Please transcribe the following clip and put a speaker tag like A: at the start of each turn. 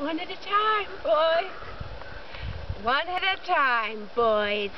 A: One at a time, boys. One at a time, boys.